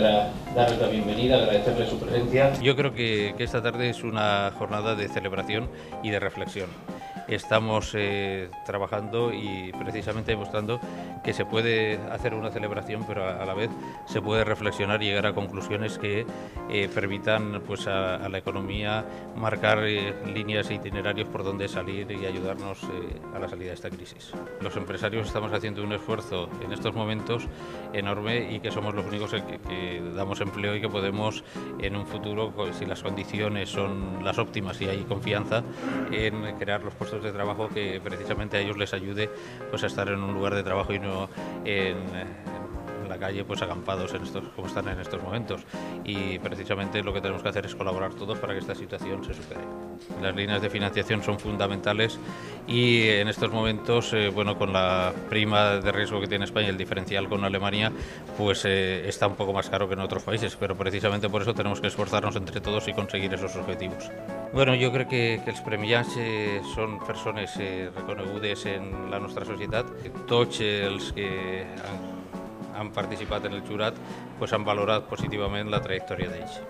etcétera, darle la bienvenida, agradecerle su presencia. Yo creo que, que esta tarde es una jornada de celebración y de reflexión estamos eh, trabajando y precisamente demostrando que se puede hacer una celebración, pero a, la vez se puede reflexionar y llegar a conclusiones que eh, permitan pues, a, la economía marcar eh, líneas e itinerarios por donde salir y ayudarnos a la salida de esta crisis. Los empresarios estamos haciendo un esfuerzo en estos momentos enorme y que somos los únicos que, que damos empleo y que podemos en un futuro, si las condiciones son las óptimas y hay confianza, en crear los puestos de trabajo que precisamente a ellos les ayude pues a estar en un lugar de trabajo y no en, la calle pues acampados en estos como están en estos momentos y precisamente lo que tenemos que hacer es colaborar todos para que esta situación se supere. Las líneas de financiación son fundamentales y en estos momentos eh, bueno con la prima de riesgo que tiene España el diferencial con Alemania pues eh, está un poco más caro que en otros países pero precisamente por eso tenemos que esforzarnos entre todos y conseguir esos objetivos. Bueno, jo crec que, que els premiats eh, són eh, en la nostra societat. Tots que han, han participat en el jurat pues, han valorat positivament la trajectòria d'ells.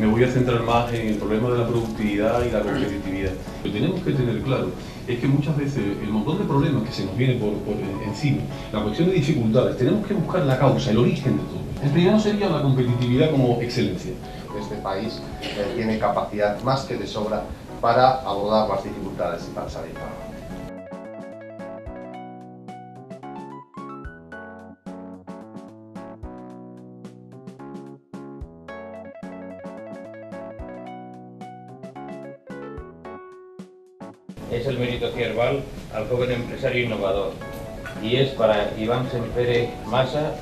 Me voy a centrar más en el problema de la productividad y la competitividad. Lo que tenemos que tener claro es que muchas veces el montón de problemas que se nos viene por, por encima, la cuestión de dificultades, tenemos que buscar la causa, el origen de todo. El primero sería la competitividad como excelencia. Este país eh, tiene capacidad más que de sobra para abordar las dificultades y para salir Cierval al joven empresario innovador. Y es para Iván Sempere Massa.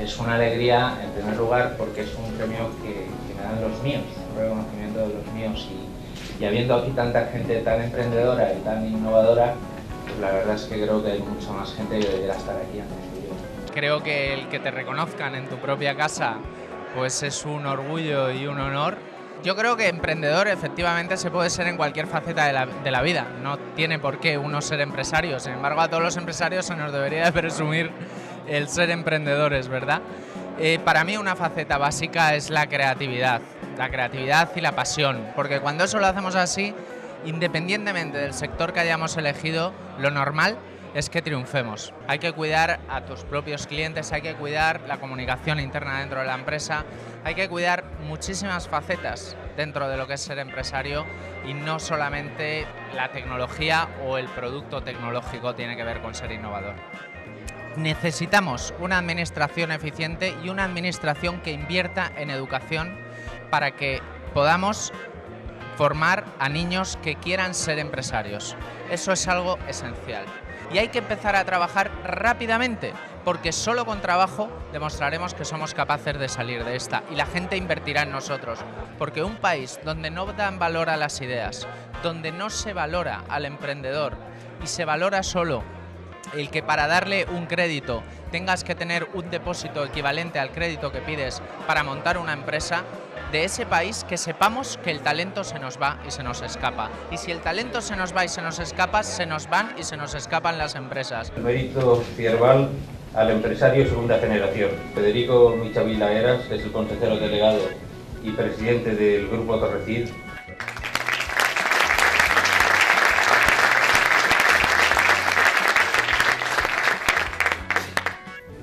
Es una alegría, en primer lugar, porque es un premio que, me dan los míos, un reconocimiento de los míos. Y, y habiendo aquí tanta gente tan emprendedora y tan innovadora, pues la verdad es que creo que hay mucha más gente que debería estar aquí. antes creo que el que te reconozcan en tu propia casa pues es un orgullo y un honor. Yo creo que emprendedor efectivamente se puede ser en cualquier faceta de la, de la, vida, no tiene por qué uno ser empresario, sin embargo a todos los empresarios se nos debería de presumir el ser emprendedores, ¿verdad? Eh, para mí una faceta básica es la creatividad, la creatividad y la pasión, porque cuando eso lo hacemos así, independientemente del sector que hayamos elegido, lo normal es que triunfemos. Hay que cuidar a tus propios clientes, hay que cuidar la comunicación interna dentro de la empresa, hay que cuidar muchísimas facetas dentro de lo que es ser empresario y no solamente la tecnología o el producto tecnológico tiene que ver con ser innovador. Necesitamos una administración eficiente y una administración que invierta en educación para que podamos formar a niños que quieran ser empresarios. Eso es algo esencial y hay que empezar a trabajar rápidamente, porque solo con trabajo demostraremos que somos capaces de salir de esta. Y la gente invertirá en nosotros, porque un país donde no dan valor a las ideas, donde no se valora al emprendedor y se valora solo el que para darle un crédito tengas que tener un depósito equivalente al crédito que pides para montar una empresa, de ese país que sepamos que el talento se nos va y se nos escapa. Y si el talento se nos va y se nos escapa, se nos van y se nos escapan las empresas. El mérito Cierval al empresario segunda generación. Federico Michavila Eras es el consejero delegado y presidente del Grupo Torrecid.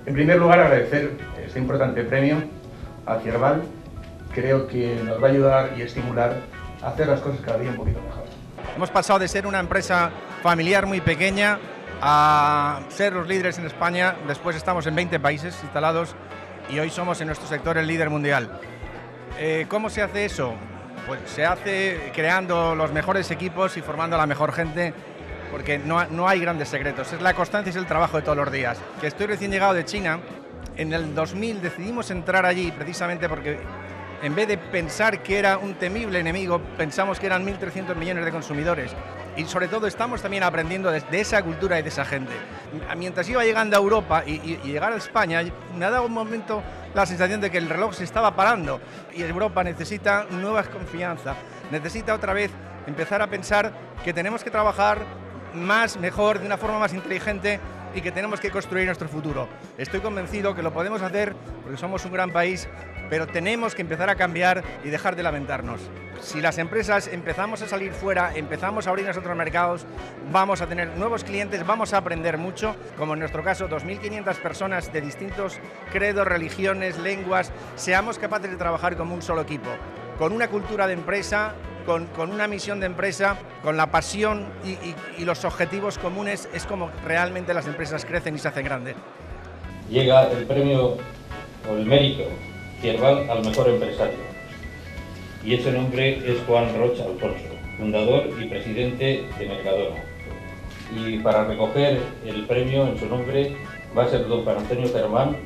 En primer lugar, agradecer este importante premio a Cierval creo que nos va a ayudar y estimular a hacer las cosas cada día un poquito mejor. Hemos pasado de ser una empresa familiar muy pequeña a ser los líderes en España, después estamos en 20 países instalados y hoy somos en nuestro sector el líder mundial. Eh, ¿Cómo se hace eso? Pues se hace creando los mejores equipos y formando a la mejor gente, porque no, no hay grandes secretos, es la constancia y es el trabajo de todos los días. Que estoy recién llegado de China, en el 2000 decidimos entrar allí precisamente porque en vez de pensar que era un temible enemigo, pensamos que eran 1.300 millones de consumidores. Y sobre todo estamos también aprendiendo de, esa cultura y de esa gente. Mientras iba llegando a Europa y, llegar a España, me ha dado un momento la sensación de que el reloj se estaba parando y Europa necesita nuevas confianza, necesita otra vez empezar a pensar que tenemos que trabajar más, mejor, de una forma más inteligente y que tenemos que construir nuestro futuro. Estoy convencido que lo podemos hacer porque somos un gran país, pero tenemos que empezar a cambiar y dejar de lamentarnos. Si las empresas empezamos a salir fuera, empezamos a abrir otros mercados, vamos a tener nuevos clientes, vamos a aprender mucho, como en nuestro caso 2.500 personas de distintos credos, religiones, lenguas, seamos capaces de trabajar como un solo equipo, con una cultura de empresa con, una misión de empresa, con la pasión y, los objetivos comunes, es como realmente las empresas crecen y se hacen grandes. Llega el premio o el mérito Cierval al mejor empresario. Y ese nombre es Juan Rocha Alfonso, fundador y presidente de Mercadona. Y para recoger el premio en su nombre va a ser don Antonio Germán,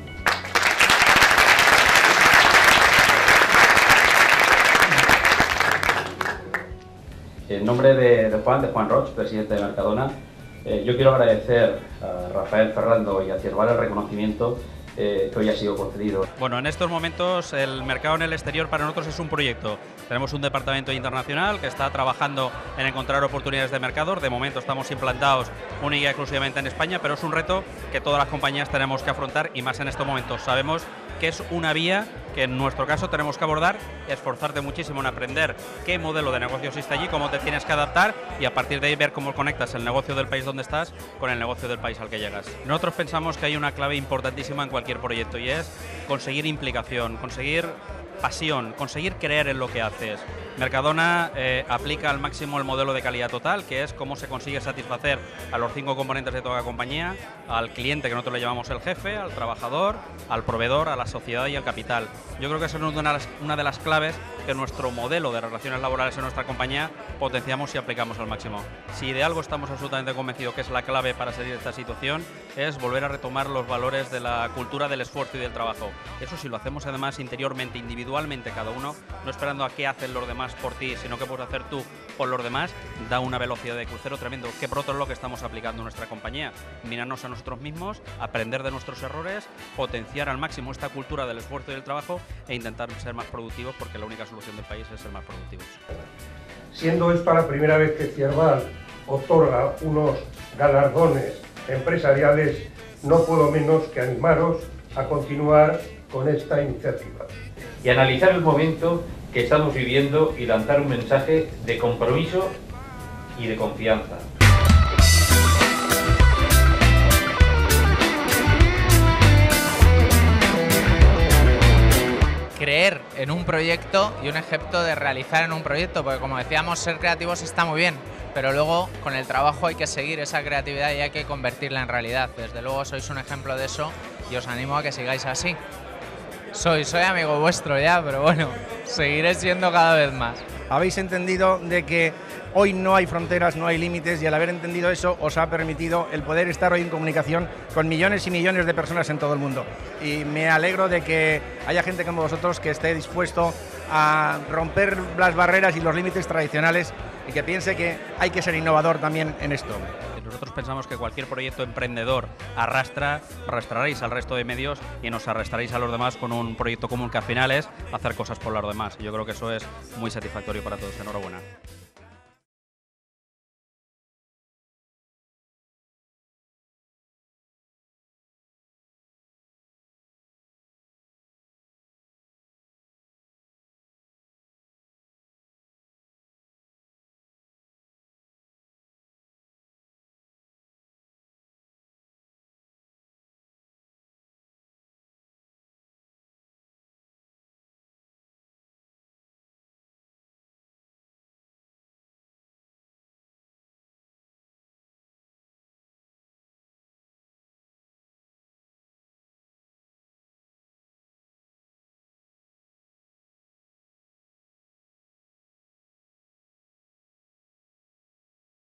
En nombre de, Juan, de Juan Roch, presidente de Mercadona, eh, yo quiero agradecer a Rafael Ferrando y a Cierval el reconocimiento eh, que hoy ha sido concedido. Bueno, en estos momentos el mercado en el exterior para nosotros es un proyecto. Tenemos un departamento internacional que está trabajando en encontrar oportunidades de mercado. De momento estamos implantados única y exclusivamente en España, pero es un reto que todas las compañías tenemos que afrontar y más en estos momentos. Sabemos que es una vía que en nuestro caso tenemos que abordar, esforzarte muchísimo en aprender qué modelo de negocio existe allí, cómo te tienes que adaptar y a partir de ahí ver cómo conectas el negocio del país donde estás con el negocio del país al que llegas. Nosotros pensamos que hay una clave importantísima en cualquier proyecto y es conseguir implicación, conseguir pasión, conseguir creer en lo que haces. Mercadona eh, aplica al máximo el modelo de calidad total, que es cómo se consigue satisfacer a los cinco componentes de toda la compañía, al cliente, que nosotros le llamamos el jefe, al trabajador, al proveedor, a la sociedad y al capital. Yo creo que esa es una, una de las claves que nuestro modelo de relaciones laborales en nuestra compañía potenciamos y aplicamos al máximo. Si de algo estamos absolutamente convencidos que es la clave para salir de esta situación, es volver a retomar los valores de la cultura del esfuerzo y del trabajo. Eso si lo hacemos además interiormente, individualmente cada uno, no esperando a qué hacen los demás por ti, sino que puedes hacer tú por los demás, da una velocidad de crucero tremendo, que por otro es lo que estamos aplicando en nuestra compañía. Mirarnos a nosotros mismos, aprender de nuestros errores, potenciar al máximo esta cultura del esfuerzo y del trabajo e intentar ser más productivos porque la única solución del país es ser más productivos. Siendo esta la primera vez que Cierval otorga unos galardones empresariales, no puedo menos que animaros a continuar con esta iniciativa. Y analizar el momento que estamos viviendo y lanzar un mensaje de compromiso y de confianza. creer en un proyecto y un ejemplo de realizar en un proyecto, porque como decíamos, ser creativos está muy bien, pero luego con el trabajo hay que seguir esa creatividad y hay que convertirla en realidad. Desde luego sois un ejemplo de eso y os animo a que sigáis así. Soy, soy amigo vuestro ya, pero bueno, seguiré siendo cada vez más. Habéis entendido de que hoy no hay fronteras, no hay límites y al haber entendido eso os ha permitido el poder estar hoy en comunicación con millones y millones de personas en todo el mundo. Y me alegro de que haya gente como vosotros que esté dispuesto a romper las barreras y los límites tradicionales y que piense que hay que ser innovador también en esto. Nosotros pensamos que cualquier proyecto emprendedor arrastra, arrastraréis al resto de medios y nos arrastraréis a los demás con un proyecto común que al final es hacer cosas por los demás. Yo creo que eso es muy satisfactorio para todos. Enhorabuena.